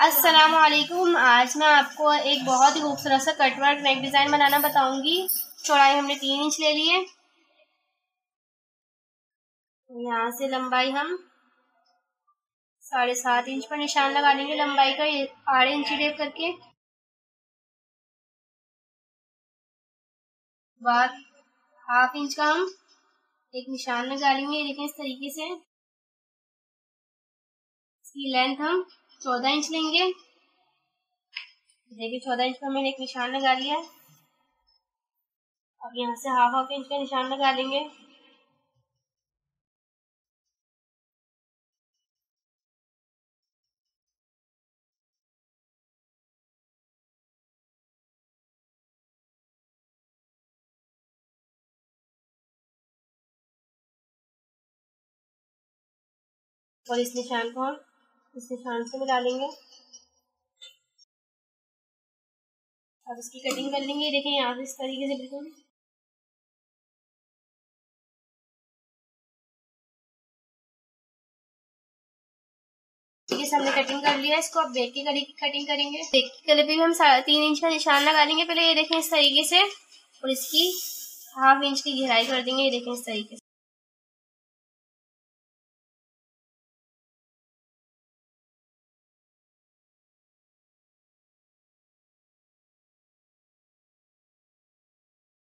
अस्सलाम वालेकुम आज मैं आपको एक बहुत ही खूबसूरत सा कटवर्क नेक डिज़ाइन बनाना बताऊँगी। चौड़ाई हमने तीन इंच ले लिए यहाँ से लंबाई हम साढ़े सात इंच पर निशान लगा लेंगे लंबाई का आठ इंच टेप करके। बाद हाफ़ इंच का हम एक निशान लगा लेंगे। लेकिन इस तरीके से। इसकी लेंथ हम चौदह इंच लेंगे। देखिए, चौदह इंच का मैंने एक निशान लगा लिया है। अब यहाँ से हाफ़ हाफ़ इंच का निशान लगा लेंगे। और इस निशान को हम निशान से मिला लेंगे अब इसकी कटिंग कर लेंगे। देखें यहाँ से इस तरीके से बिल्कुल। हमने कटिंग कर लिया। इसको अब बेक की की कटिंग करेंगे। बेक की गले पे भी हम साढ़े तीन इंच का निशान लगा लेंगे। पहले ये देखें इस तरीके से। और इसकी हाफ़ इंच की गहराई कर देंगे। ये देखें इस तरीके से।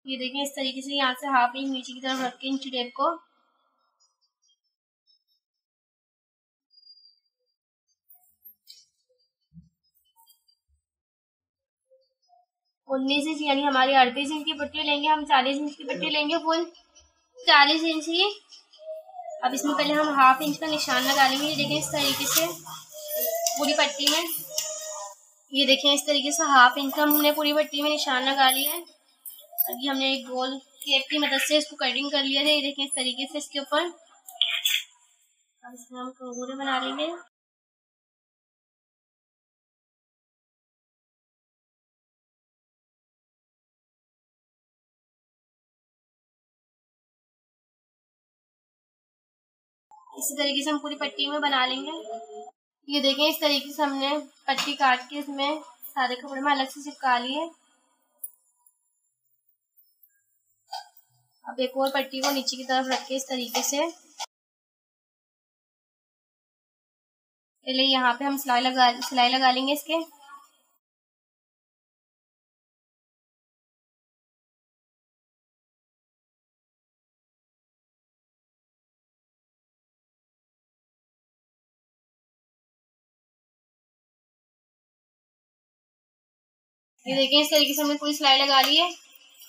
ये देखें इस तरीके से यहाँ से हाफ़ इंच नीचे की तरफ़ रख के इंच टेप को। उन्नीस इंच यानी हमारी अड़तीस इंच की पट्टी लेंगे, हम चालीस इंच की पट्टी लेंगे फुल चालीस इंच की अब इसमें पहले हम हाफ़ इंच का निशान लगा लेंगे, ये देखें इस तरीके से पूरी पट्टी में। ये देखें इस तरीके से हाफ़ इंच का हमने पूरी पट्टी में निशान लगा लिया है। अभी हमने एक गोल केक की मदद से इसको कटिंग कर लिया है। ये देखें इस तरीके से इसके ऊपर अब इसमें हम कंगूरे बना लेंगे। इसी तरीके से हम पूरी पट्टी में बना लेंगे। ये देखें, इस तरीके से हमने पट्टी काट के इसमें सारे कपड़े में अलग से चिपका लिए। अब एक और पट्टी को नीचे की तरफ़ रख के इस तरीके से। पहले यहाँ पे हम सिलाई लगा सिलाई लगा लेंगे इसके। ये देखिए, इस तरीके से हमने पूरी सिलाई लगा ली है।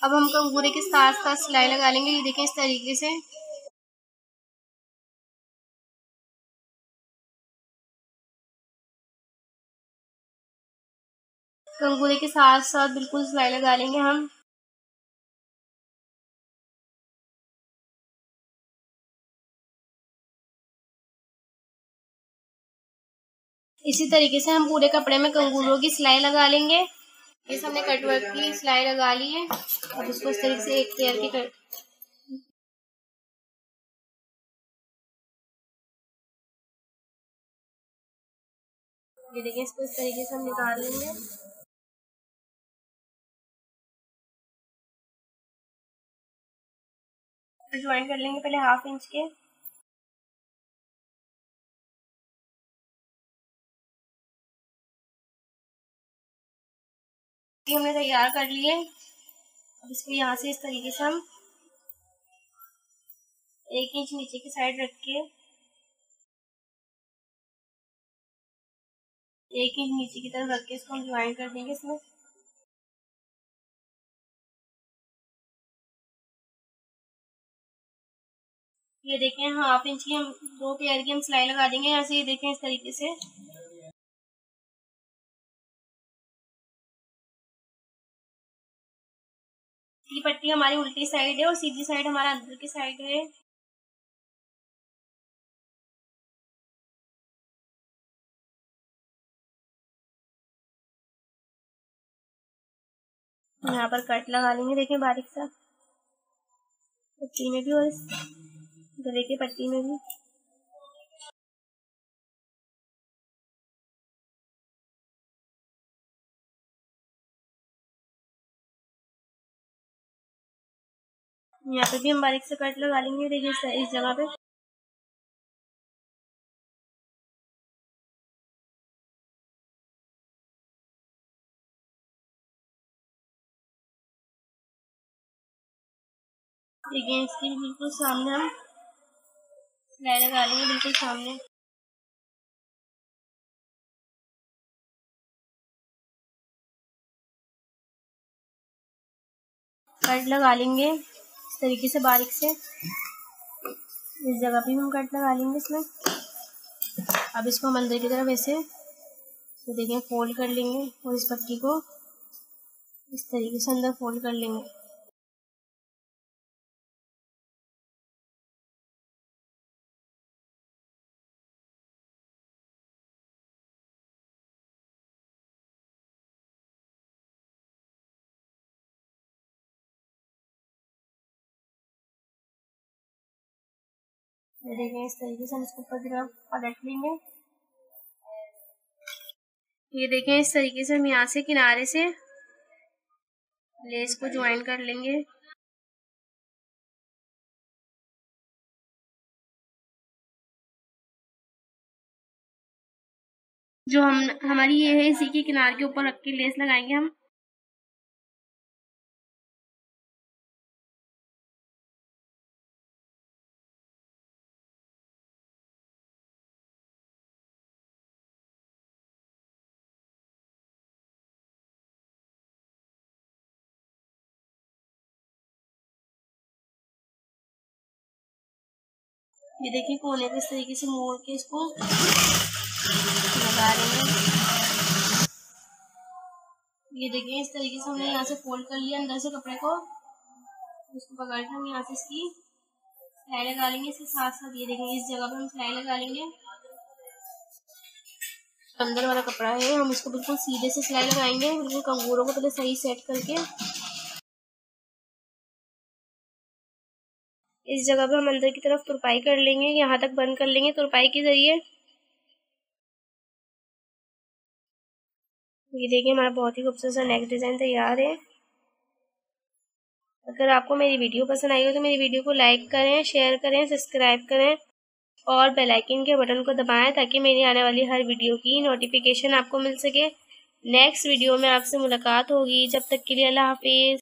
अब हम कंगूरे के साथ साथ सिलाई लगा लेंगे। ये देखें इस तरीके से। कंगूरे के साथ साथ बिल्कुल सिलाई लगा लेंगे हम। इसी तरीके से हम पूरे कपड़े में कंगूरों की सिलाई लगा लेंगे। इस हमने कटवर्क की, सिलाई लगा ली है, अब इसको इस तरीके से एक पेयर की कट ये देखिए, इसको इस तरीके से हम निकाल लेंगे। ज्वाइन कर लेंगे पहले हाफ़ इंच के। हमने तैयार कर लिए अब इसको यहाँ से इस तरीके से हम एक इंच नीचे की साइड रख के एक इंच नीचे की तरफ़ रख के इसको हम ज्वाइन कर देंगे इसमें। ये देखें हाफ़ इंच की हम दो पेयर की हम सिलाई लगा देंगे। यहाँ से ये देखें इस तरीके से। ये पट्टी हमारी उल्टी साइड है और सीधी साइड हमारा अंदर की साइड है। यहाँ पर कट लगा लेंगे, देखें बारीक सा। पट्टी में भी और गले की पट्टी में भी। यहाँ पे भी हम बारीक से कट लगा लेंगे। देखिए इस जगह पे। देखिए इसके बिल्कुल सामने हम सिलाई लगा लेंगे, बिल्कुल सामने। कट लगा लेंगे। तरीके से बारीक से। इस जगह पे हम कट लगा लेंगे इसमें। अब इसको हम अंदर की तरफ़ ऐसे तो देखें फोल्ड कर लेंगे और इस पट्टी को इस तरीके से अंदर फोल्ड कर लेंगे। देखें इस तरीके से हम इसको ऊपर की तरफ़ पलट लेंगे ये देखें इस तरीके से हम यहाँ से किनारे से लेस को ज्वाइन कर लेंगे जो हम हमारी ये है इसी के किनारे के ऊपर रख के लेस लगाएँगे हम ये देखिए कोने पे इस तरीके से मोड़ के इसको लगा रहे हैं। ये देखिए इस तरीके से हमने यहाँ से फोल्ड कर लिया अंदर से कपड़े को। इसको पकड़ के हम यहाँ से इसकी सिलाई लगा लेंगे इसके साथ साथ ये देखेंगे इस जगह पे हम सिलाई लगा लेंगे अंदर वाला कपड़ा है, हम इसको बिल्कुल सीधे से सिलाई लगाएँगे, बिल्कुल कंगूरों को पहले सही सेट करके। इस जगह पर हम अंदर की तरफ़ तुरपाई कर लेंगे, यहाँ तक बंद कर लेंगे तुरपाई के ज़रिए। ये देखिए, हमारा बहुत ही खूबसूरत सा नेक्स्ट डिज़ाइन तैयार है। अगर आपको मेरी वीडियो पसंद आई हो तो मेरी वीडियो को लाइक करें शेयर करें सब्सक्राइब करें और बेल आइकन के बटन को दबाएँ ताकि मेरी आने वाली हर वीडियो की नोटिफिकेशन आपको मिल सके। नेक्स्ट वीडियो में आपसे मुलाकात होगी। जब तक के लिए अल्लाह हाफिज़।